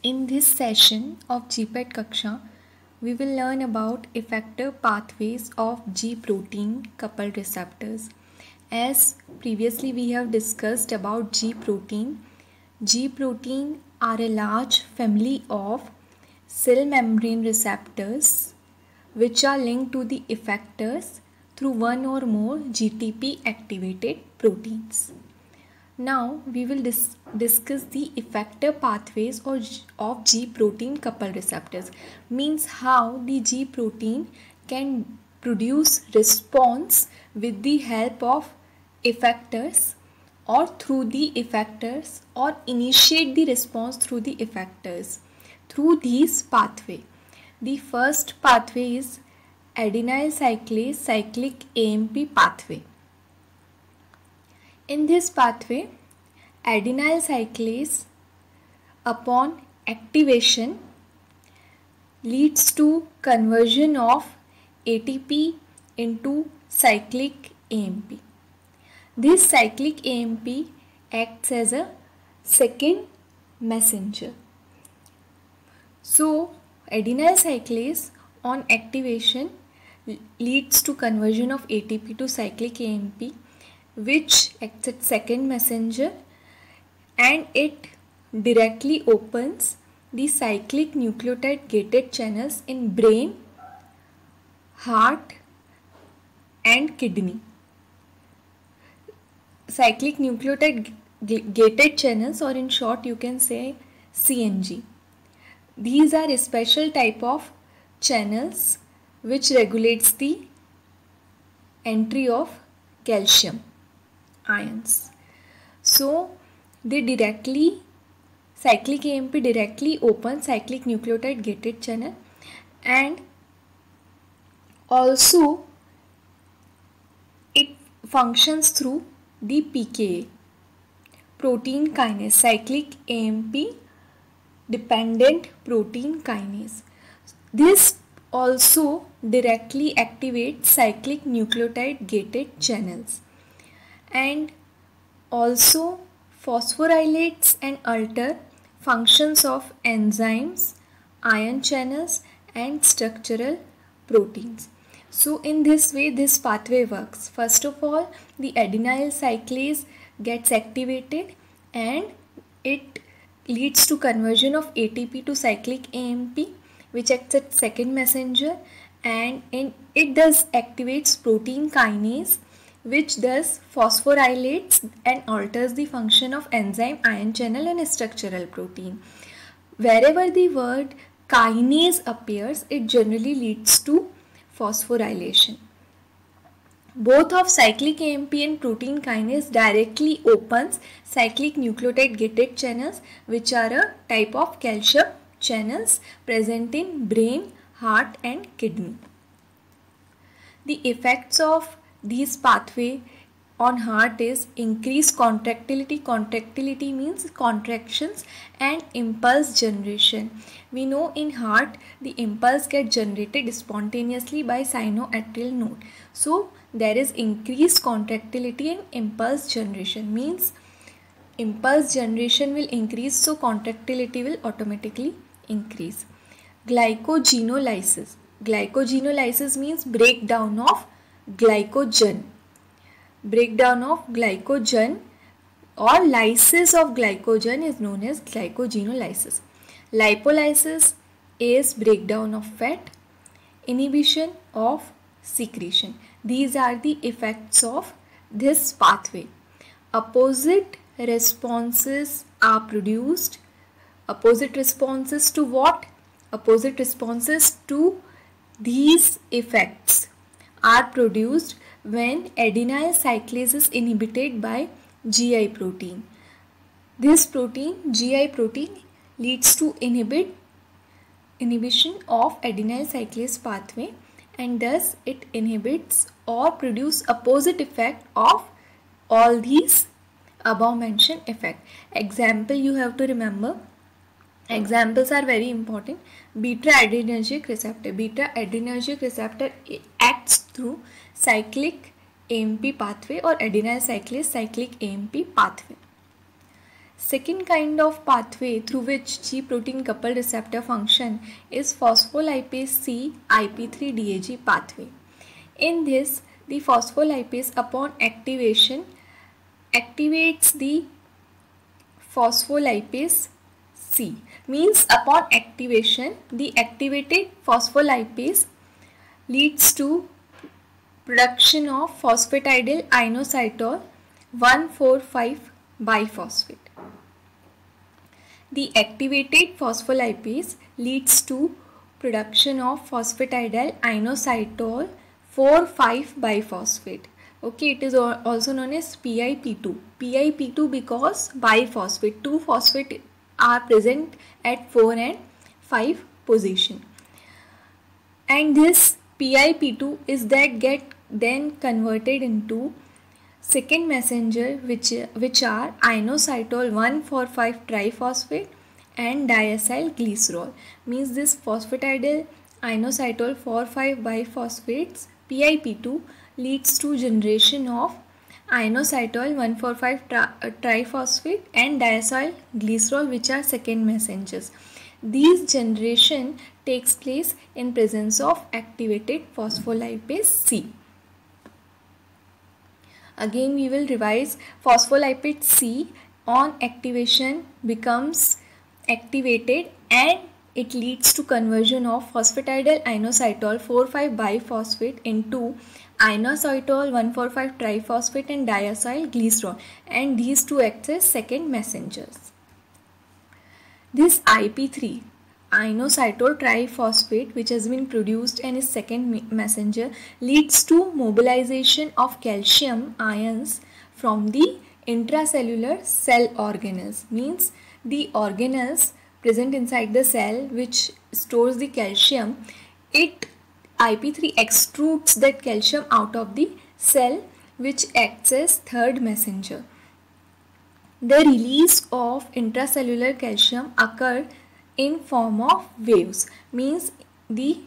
In this session of GPAT Kaksha, we will learn about effector pathways of G protein coupled receptors. As previously we have discussed about G protein, G protein are a large family of cell membrane receptors which are linked to the effectors through one or more GTP activated proteins. Now we will dis discuss the effector pathways or of G protein coupled receptors means how the G protein can produce response with the help of effectors or through the effectors or initiate the response through the effectors through these pathway. The first pathway is adenyl cyclase cyclic AMP pathway. In this pathway, adenyl cyclase upon activation leads to conversion of ATP into cyclic AMP. This cyclic AMP acts as a second messenger. So, adenyl cyclase on activation leads to conversion of ATP to cyclic AMP which as second messenger and it directly opens the cyclic nucleotide gated channels in brain, heart and kidney. Cyclic nucleotide gated channels or in short you can say CNG. These are a special type of channels which regulates the entry of calcium ions. So they directly cyclic AMP directly open cyclic nucleotide gated channel and also it functions through the PKA protein kinase cyclic AMP dependent protein kinase. This also directly activates cyclic nucleotide gated channels and also phosphorylates and alter functions of enzymes, ion channels and structural proteins. So in this way this pathway works. First of all the adenyl cyclase gets activated and it leads to conversion of ATP to cyclic AMP which acts as second messenger and in, it does activates protein kinase which thus phosphorylates and alters the function of enzyme, ion channel and structural protein. Wherever the word kinase appears, it generally leads to phosphorylation. Both of cyclic AMP and protein kinase directly opens cyclic nucleotide gated channels which are a type of calcium channels present in brain, heart and kidney. The effects of these pathway on heart is increased contractility. Contractility means contractions and impulse generation. We know in heart the impulse get generated spontaneously by sinoatrial node. So there is increased contractility and impulse generation means impulse generation will increase so contractility will automatically increase. Glycogenolysis. Glycogenolysis means breakdown of glycogen. Breakdown of glycogen or lysis of glycogen is known as glycogenolysis. Lipolysis is breakdown of fat, inhibition of secretion. These are the effects of this pathway. Opposite responses are produced. Opposite responses to what? Opposite responses to these effects are produced when adenyl cyclase is inhibited by GI protein. This protein, GI protein leads to inhibit inhibition of adenyl cyclase pathway and thus it inhibits or produce opposite effect of all these above mentioned effect. Example you have to remember Examples are very important. Beta adrenergic receptor. Beta adrenergic receptor acts through cyclic AMP pathway or adenyl cyclase cyclic AMP pathway. Second kind of pathway through which G protein coupled receptor function is phospholipase C IP3 DAG pathway. In this, the phospholipase upon activation activates the phospholipase Means upon activation the activated phospholipase leads to production of phosphatidyl inositol 145 biphosphate. The activated phospholipase leads to production of phosphatidyl inositol 4,5 biphosphate. Okay, it is also known as PIP2. PIP2 because biphosphate, two phosphate are present at 4 and 5 position. And this PIP2 is that get then converted into second messenger which, which are inositol 145 triphosphate and diacyl glycerol means this phosphatidyl inositol 4,5 biphosphates PIP2 leads to generation of inositol 145 tri uh, triphosphate and diacyl glycerol which are second messengers. These generation takes place in presence of activated phospholipase C. Again we will revise phospholipase C on activation becomes activated and it leads to conversion of phosphatidyl inositol 4,5 biphosphate into inositol 145 triphosphate and diacyl glycerol and these two act as second messengers. This IP3 inositol triphosphate which has been produced and is second messenger leads to mobilization of calcium ions from the intracellular cell organelles means the organelles present inside the cell which stores the calcium, it IP3 extrudes that calcium out of the cell which acts as third messenger. The release of intracellular calcium occur in form of waves means the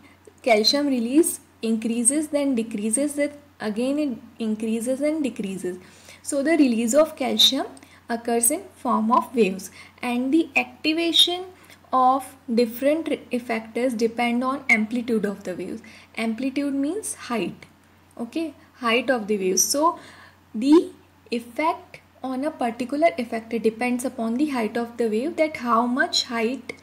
calcium release increases then decreases that again it increases and decreases. So the release of calcium occurs in form of waves and the activation of different effectors depend on amplitude of the waves. Amplitude means height okay? Height of the waves. So the effect on a particular effector depends upon the height of the wave that how much height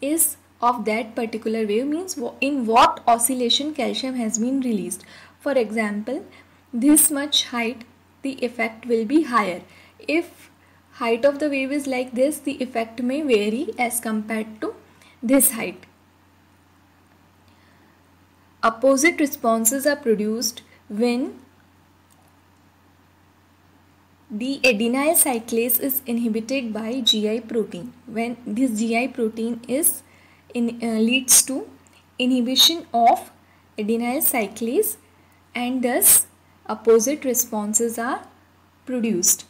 is of that particular wave means in what oscillation calcium has been released. For example this much height the effect will be higher. If height of the wave is like this, the effect may vary as compared to this height. Opposite responses are produced when the adenyl cyclase is inhibited by GI protein. When this GI protein is in, uh, leads to inhibition of adenyl cyclase and thus opposite responses are produced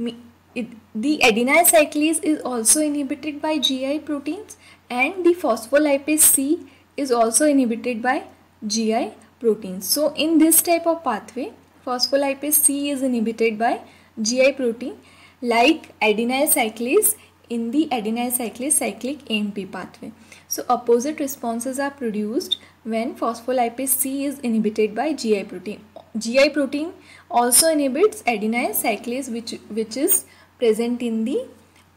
the adenyl cyclase is also inhibited by GI proteins and the phospholipase C is also inhibited by GI proteins. So in this type of pathway, phospholipase C is inhibited by GI protein like adenyl cyclase in the adenyl cyclase cyclic AMP pathway. So opposite responses are produced when phospholipase C is inhibited by GI protein. GI protein also inhibits adenyl cyclase which, which is present in the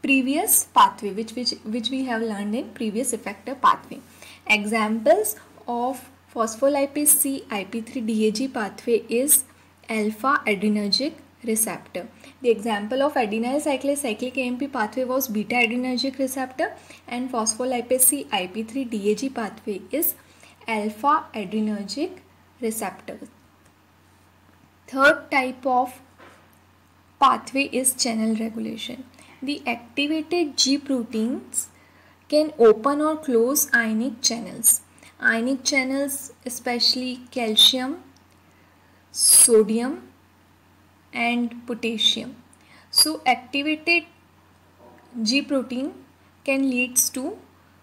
previous pathway which, which, which we have learned in previous effector pathway. Examples of phospholipase C IP3 DAG pathway is alpha adrenergic receptor. The example of adenyl cyclase cyclic AMP pathway was beta adrenergic receptor and phospholipase C IP3 DAG pathway is alpha adrenergic receptor. Third type of pathway is channel regulation. The activated G proteins can open or close ionic channels. Ionic channels especially calcium, sodium and potassium. So activated G protein can leads to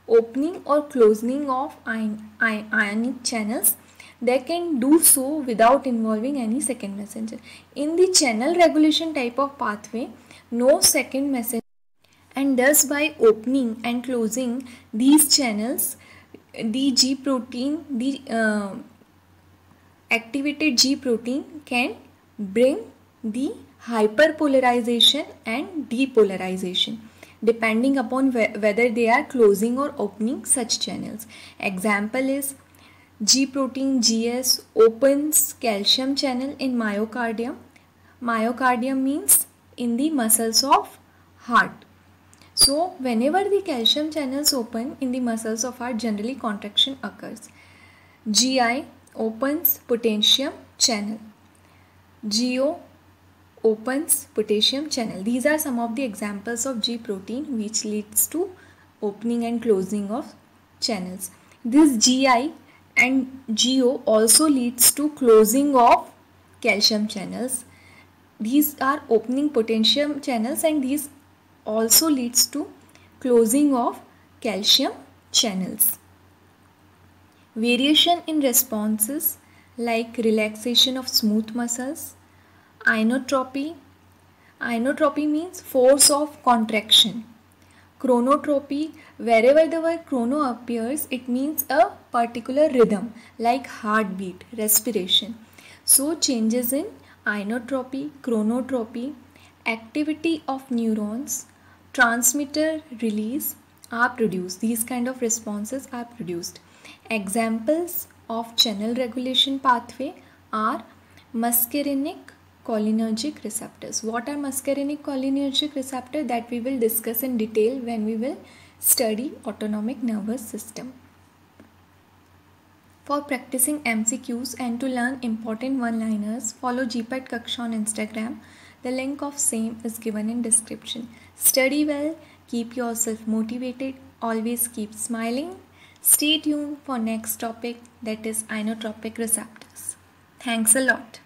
opening or closing of ion, ionic channels they can do so without involving any second messenger. In the channel regulation type of pathway, no second messenger and thus by opening and closing these channels, the G protein, the uh, activated G protein can bring the hyperpolarization and depolarization depending upon wh whether they are closing or opening such channels. Example is G protein GS opens calcium channel in myocardium. Myocardium means in the muscles of heart. So whenever the calcium channels open in the muscles of heart generally contraction occurs. GI opens potassium channel. GO opens potassium channel. These are some of the examples of G protein which leads to opening and closing of channels. This GI and GO also leads to closing of calcium channels. These are opening potassium channels and these also leads to closing of calcium channels. Variation in responses like relaxation of smooth muscles, inotropy. Inotropy means force of contraction. Chronotropy, wherever the word chrono appears, it means a particular rhythm like heartbeat, respiration. So changes in inotropy, chronotropy, activity of neurons, transmitter release are produced. These kind of responses are produced. Examples of channel regulation pathway are muscarinic cholinergic receptors. What are muscarinic cholinergic receptor that we will discuss in detail when we will study autonomic nervous system. For practicing MCQs and to learn important one-liners, follow GPAT Kaksha on Instagram. The link of same is given in description. Study well, keep yourself motivated, always keep smiling. Stay tuned for next topic that is inotropic receptors. Thanks a lot.